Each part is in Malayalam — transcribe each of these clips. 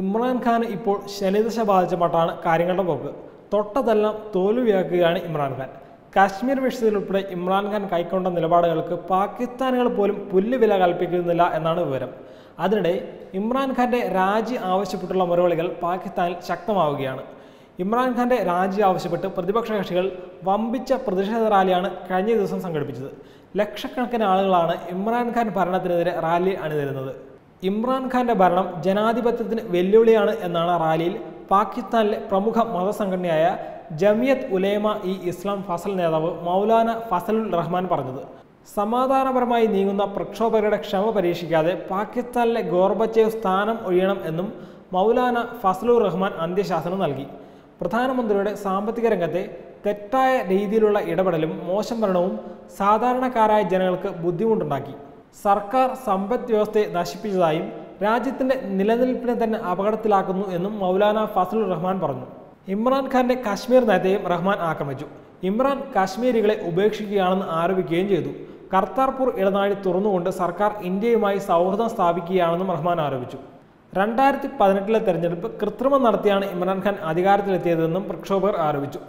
ഇമ്രാൻഖാൻ ഇപ്പോൾ ശനിദശ ബാധിച്ച കാര്യങ്ങളുടെ പോക്ക് തൊട്ടതെല്ലാം തോൽവിയാക്കുകയാണ് ഇമ്രാൻഖാൻ കാശ്മീർ വിഷയത്തിൽ ഉൾപ്പെടെ ഇമ്രാൻഖാൻ കൈക്കൊണ്ട നിലപാടുകൾക്ക് പാകിസ്ഥാനുകൾ പോലും പുല്ലുവില കൽപ്പിക്കുന്നില്ല എന്നാണ് വിവരം. അതിനിടെ ഇമ്രാൻഖാന്റെ രാജി ആവശ്യപ്പെട്ടുള്ള മുറവിളികൾ പാകിസ്ഥാനിൽ ശക്തമാവുകയാണ്. ഇമ്രാൻഖാന്റെ രാജി ആവശ്യപ്പെട്ട് പ്രതിപക്ഷ കക്ഷികൾ വമ്പിച്ച പ്രതിഷേധ റാലിയാണ് കഴിഞ്ഞ ദിവസം സംഘടിപ്പിച്ചത്. ലക്ഷക്കണക്കിന് ആളുകളാണ് ഇമ്രാൻഖാൻ ഭരണത്തിനെതിരെ റാലി അണിനിരുന്നത്. ഇമ്രാൻഖാന്റെ ഭരണം ജനാധിപത്യത്തിന് വെല്ലുവിളിയാണ് എന്നാണ് റാലിയിൽ പാകിസ്ഥാനിലെ പ്രമുഖ മതസംഘടനയായ ജമിയത്ത് ഉലേമ ഇ ഇസ്ലാം ഫസൽ നേതാവ് മൗലാന ഫസലുൽ റഹ്മാൻ പറഞ്ഞത്. സമാധാനപരമായി നീങ്ങുന്ന പ്രക്ഷോഭകരുടെ ക്ഷമ പരീക്ഷിക്കാതെ പാകിസ്ഥാനിലെ ഗോർബച്ചേവ് സ്ഥാനം ഒഴിയണം എന്നും മൗലാന ഫസലുർ റഹ്മാൻ അന്ത്യശാസനം നൽകി. പ്രധാനമന്ത്രിയുടെ സാമ്പത്തിക രംഗത്തെ തെറ്റായ രീതിയിലുള്ള ഇടപെടലും മോശം ഭരണവും സാധാരണക്കാരായ ജനങ്ങൾക്ക് ബുദ്ധിമുട്ടുണ്ടാക്കി. സർക്കാർ സമ്പദ് വ്യവസ്ഥയെ നശിപ്പിച്ചതായും രാജ്യത്തിന്റെ നിലനിൽപ്പിനെ തന്നെ അപകടത്തിലാക്കുന്നു എന്നും മൗലാന ഫസലുർ റഹ്മാൻ പറഞ്ഞു. ഇമ്രാൻഖാന്റെ കാശ്മീർ നയത്തെയും റഹ്മാൻ ആക്രമിച്ചു. ഇമ്രാൻ കാശ്മീരികളെ ഉപേക്ഷിക്കുകയാണെന്ന് ആരോപിക്കുകയും ചെയ്തു. കർത്താർപൂർ ഇടനാഴി തുറന്നുകൊണ്ട് സർക്കാർ ഇന്ത്യയുമായി സൗഹൃദം സ്ഥാപിക്കുകയാണെന്നും റഹ്മാൻ ആരോപിച്ചു. രണ്ടായിരത്തി പതിനെട്ടിലെ തെരഞ്ഞെടുപ്പ് കൃത്രിമം നടത്തിയാണ് ഇമ്രാൻഖാൻ അധികാരത്തിലെത്തിയതെന്നും പ്രക്ഷോഭകർ ആരോപിച്ചു.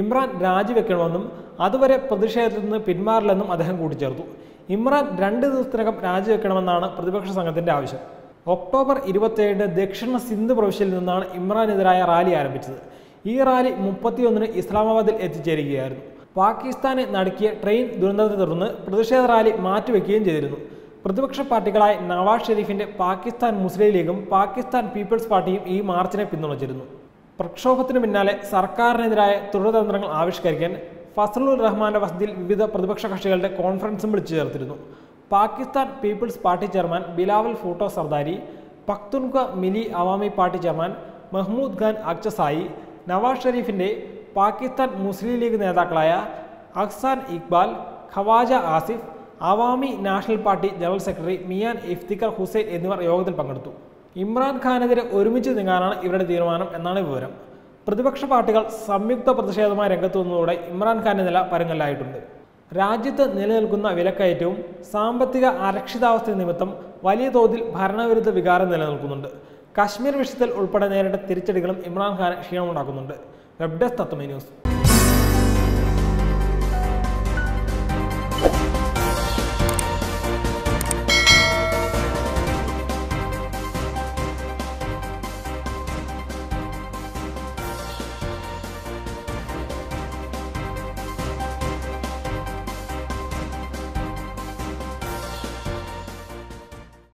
ഇമ്രാൻ രാജിവെക്കണമെന്നും അതുവരെ പ്രതിഷേധത്തിൽ നിന്ന് പിന്മാറില്ലെന്നും അദ്ദേഹം കൂട്ടിച്ചേർത്തു. ഇമ്രാൻ രണ്ട് ദിവസത്തിനകം രാജിവെക്കണമെന്നാണ് പ്രതിപക്ഷ സംഘത്തിന്റെ ആവശ്യം. ഒക്ടോബർ ഇരുപത്തിയേഴിന് ദക്ഷിണ സിന്ധ് പ്രവിശ്യയിൽ നിന്നാണ് ഇമ്രാനെതിരായ റാലി ആരംഭിച്ചത്. ഈ റാലി മുപ്പത്തിയൊന്നിന് ഇസ്ലാമാബാദിൽ എത്തിച്ചേരുകയായിരുന്നു. പാകിസ്ഥാനെ നടക്കിയ ട്രെയിൻ ദുരന്തത്തെ തുടർന്ന് പ്രതിഷേധ റാലി മാറ്റിവെക്കുകയും ചെയ്തിരുന്നു. പ്രതിപക്ഷ പാർട്ടികളായ നവാസ് ഷെരീഫിന്റെ പാകിസ്ഥാൻ മുസ്ലിം ലീഗും പാകിസ്ഥാൻ പീപ്പിൾസ് പാർട്ടിയും ഈ മാർച്ചിനെ പിന്തുണച്ചിരുന്നു. പ്രക്ഷോഭത്തിന് പിന്നാലെ സർക്കാരിനെതിരായ തുടർതന്ത്രങ്ങൾ ആവിഷ്കരിക്കാൻ ഫസലുർ റഹ്മാന്റെ വസതിയിൽ വിവിധ പ്രതിപക്ഷ കക്ഷികളുടെ കോൺഫറൻസും വിളിച്ചു ചേർത്തിരുന്നു. Pakistan peoples party chairman Bilawal Bhutto Zardari Pakhtunkhwa Milli Awami party chairman Mahmood Khan Achakzai Nawaz ഷെരീഫിന്റെ Pakistan Muslim league നേതാക്കളായ Ahsan Iqbal Khawaja Asif Awami national party general secretary Mian Iftikhar Hussain എന്നിവർ യോഗത്തിൽ പങ്കെടുത്തു. ഇമ്രാൻഖാനെതിരെ ഒരുമിച്ച് നീങ്ങാനാണ് ഇവരുടെ തീരുമാനം എന്നാണ് വിവരം. പ്രതിപക്ഷ പാർട്ടികൾ സംയുക്ത പ്രതിഷേധമായി രംഗത്തു വന്നതോടെ ഇമ്രാൻഖാന്റെ നില പരങ്ങലായിട്ടുണ്ട്. രാജ്യത്ത് നിലനിൽക്കുന്ന വിലക്കയറ്റവും സാമ്പത്തിക അരക്ഷിതാവസ്ഥ നിമിത്തം വലിയ തോതിൽ ഭരണവിരുദ്ധ വികാരം നിലനിൽക്കുന്നുണ്ട്. കശ്മീർ വിഷയത്തിൽ ഉൾപ്പെടെ നേരിട്ട തിരിച്ചടികളും ഇമ്രാൻഖാന് ക്ഷീണമുണ്ടാക്കുന്നുണ്ട്. വെബ് ഡെസ്ക് തത്വമേ ന്യൂസ്.